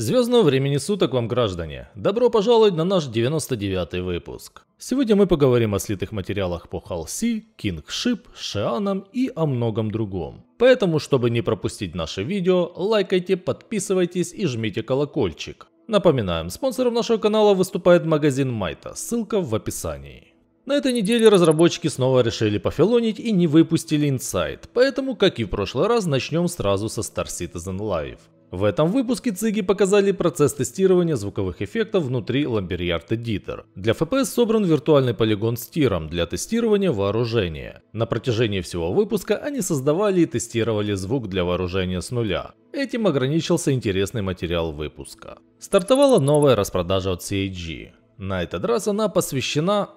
Звездного времени суток вам, граждане! Добро пожаловать на наш 99 выпуск. Сегодня мы поговорим о слитых материалах по Халси, Кингшип, Шианам и о многом другом. Поэтому, чтобы не пропустить наше видео, лайкайте, подписывайтесь и жмите колокольчик. Напоминаем, спонсором нашего канала выступает магазин Майта, ссылка в описании. На этой неделе разработчики снова решили пофилонить и не выпустили инсайт, поэтому, как и в прошлый раз, начнем сразу со Star Citizen Live. В этом выпуске ЦИГи показали процесс тестирования звуковых эффектов внутри Lambert Editor. Для FPS собран виртуальный полигон с тиром для тестирования вооружения. На протяжении всего выпуска они создавали и тестировали звук для вооружения с нуля. Этим ограничился интересный материал выпуска. Стартовала новая распродажа от CAG. На этот раз она посвящена...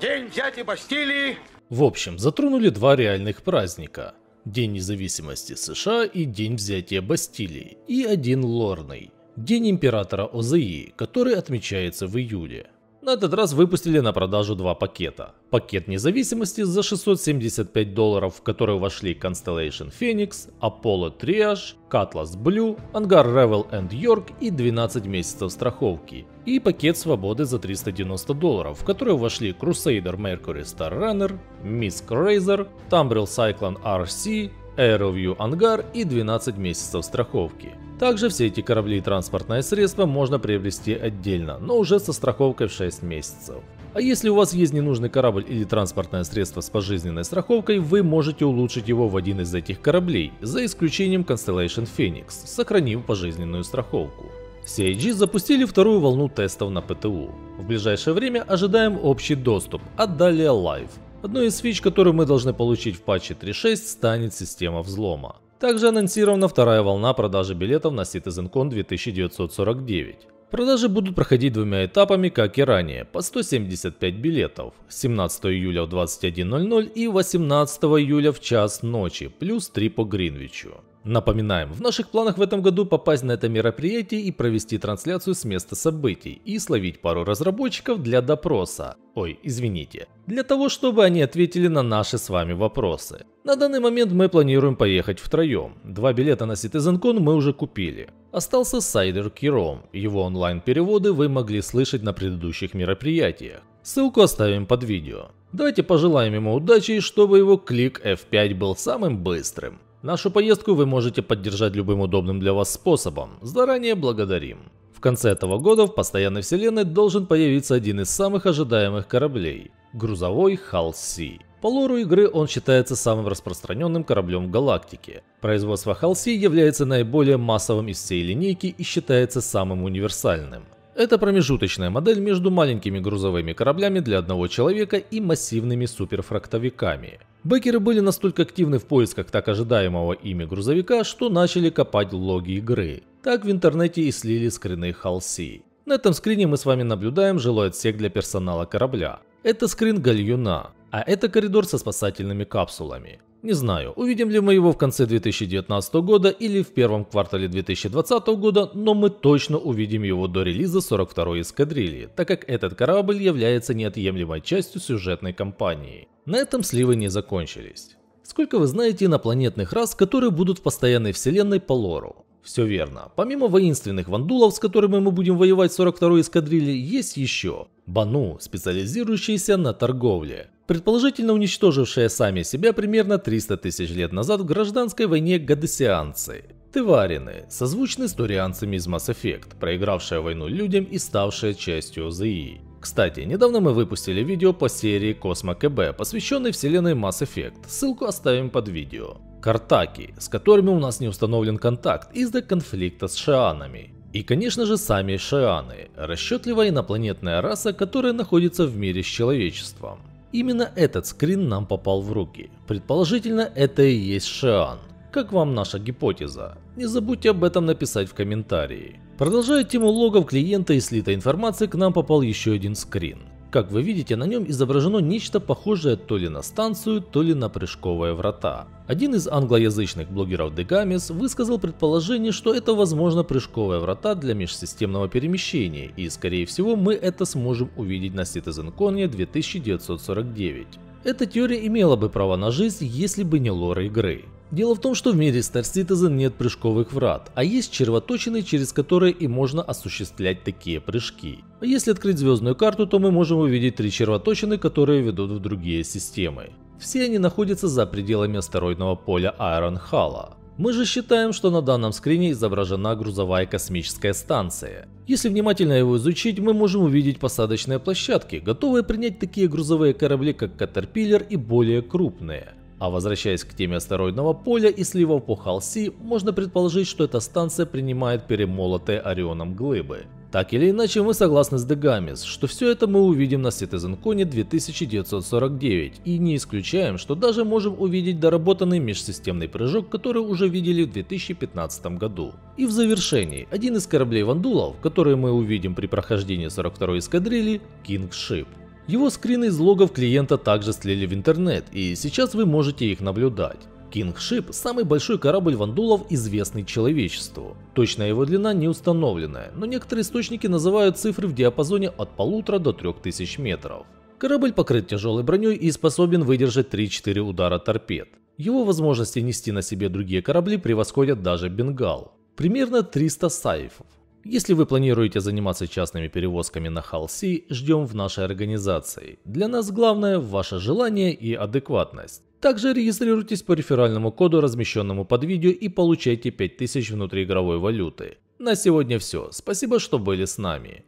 День взятия Бастилии. В общем, затронули два реальных праздника – День независимости США и День взятия Бастилии, и один лорный – День императора Озаи, который отмечается в июле. На этот раз выпустили на продажу два пакета. Пакет независимости за 675 долларов, в который вошли Constellation Phoenix, Apollo Triage, Cutlass Blue, Angar Revel and York и 12 месяцев страховки. И пакет свободы за 390 долларов, в который вошли Crusader Mercury Star Runner, Misk Razor, Tumbril Cyclone RC, Aeroview Ангар и 12 месяцев страховки. Также все эти корабли и транспортное средство можно приобрести отдельно, но уже со страховкой в 6 месяцев. А если у вас есть ненужный корабль или транспортное средство с пожизненной страховкой, вы можете улучшить его в один из этих кораблей, за исключением Constellation Phoenix, сохранив пожизненную страховку. CIG запустили вторую волну тестов на ПТУ. В ближайшее время ожидаем общий доступ, а далее Live. Одной из фич, которую мы должны получить в патче 3.6, станет система взлома. Также анонсирована вторая волна продажи билетов на CitizenCon 2949. Продажи будут проходить двумя этапами, как и ранее, по 175 билетов, 17 июля в 21.00 и 18 июля в час ночи, плюс 3 по Гринвичу. Напоминаем, в наших планах в этом году попасть на это мероприятие и провести трансляцию с места событий и словить пару разработчиков для допроса. Ой, извините. Для того, чтобы они ответили на наши с вами вопросы. На данный момент мы планируем поехать втроем. Два билета на CitizenCon мы уже купили. Остался Сайдер Киром. Его онлайн-переводы вы могли слышать на предыдущих мероприятиях. Ссылку оставим под видео. Давайте пожелаем ему удачи, чтобы его клик F5 был самым быстрым. Нашу поездку вы можете поддержать любым удобным для вас способом. Заранее благодарим. В конце этого года в постоянной вселенной должен появиться один из самых ожидаемых кораблей – грузовой Халси. По лору игры он считается самым распространенным кораблем в галактике. Производство Халси является наиболее массовым из всей линейки и считается самым универсальным. Это промежуточная модель между маленькими грузовыми кораблями для одного человека и массивными суперфрактовиками. Бекеры были настолько активны в поисках так ожидаемого ими грузовика, что начали копать логи игры. Так в интернете и слили скрины Халси. На этом скрине мы с вами наблюдаем жилой отсек для персонала корабля. Это скрин гальюна, а это коридор со спасательными капсулами. Не знаю, увидим ли мы его в конце 2019 года или в первом квартале 2020 года, но мы точно увидим его до релиза 42-й эскадрильи, так как этот корабль является неотъемлемой частью сюжетной кампании. На этом сливы не закончились. Сколько вы знаете инопланетных рас, которые будут в постоянной вселенной по лору? Все верно. Помимо воинственных вандулов, с которыми мы будем воевать в 42-й эскадрилье, есть еще Бану, специализирующиеся на торговле. Предположительно уничтожившие сами себя примерно 300 тысяч лет назад в гражданской войне гадесианцы. Тыварины, созвучны с турианцами из Mass Effect, проигравшие войну людям и ставшие частью ОЗИ. Кстати, недавно мы выпустили видео по серии Космо КБ, посвященной вселенной Mass Effect, ссылку оставим под видео. Картаки, с которыми у нас не установлен контакт из-за конфликта с шианами. И конечно же сами шианы, расчетливая инопланетная раса, которая находится в мире с человечеством. Именно этот скрин нам попал в руки. Предположительно это и есть шиан. Как вам наша гипотеза? Не забудьте об этом написать в комментарии. Продолжая тему логов клиента и слитой информации, к нам попал еще один скрин. Как вы видите, на нем изображено нечто похожее то ли на станцию, то ли на прыжковые врата. Один из англоязычных блогеров Degamis высказал предположение, что это возможно прыжковые врата для межсистемного перемещения, и скорее всего мы это сможем увидеть на CitizenCon 2949. Эта теория имела бы право на жизнь, если бы не лор игры. Дело в том, что в мире Star Citizen нет прыжковых врат, а есть червоточины, через которые и можно осуществлять такие прыжки. Если открыть звездную карту, то мы можем увидеть три червоточины, которые ведут в другие системы. Все они находятся за пределами астероидного поля Айрон Халла. Мы же считаем, что на данном скрине изображена грузовая космическая станция. Если внимательно его изучить, мы можем увидеть посадочные площадки, готовые принять такие грузовые корабли, как Катерпиллер и более крупные. А возвращаясь к теме астероидного поля и сливов по Халси, можно предположить, что эта станция принимает перемолотые Орионом глыбы. Так или иначе, мы согласны с Дегамис, что все это мы увидим на CitizenCon 2949 и не исключаем, что даже можем увидеть доработанный межсистемный прыжок, который уже видели в 2015 году. И в завершении, один из кораблей вандулов, которые мы увидим при прохождении 42-й эскадрильи, Ship. Его скрины из логов клиента также слили в интернет, и сейчас вы можете их наблюдать. Ship – самый большой корабль вандулов, известный человечеству. Точная его длина не установленная, но некоторые источники называют цифры в диапазоне от полутора до 3000 метров. Корабль покрыт тяжелой броней и способен выдержать 3-4 удара торпед. Его возможности нести на себе другие корабли превосходят даже Бенгал. Примерно 300 сайфов. Если вы планируете заниматься частными перевозками на Халси, ждем в нашей организации. Для нас главное ваше желание и адекватность. Также регистрируйтесь по реферальному коду, размещенному под видео и получайте 5000 внутриигровой валюты. На сегодня все. Спасибо, что были с нами.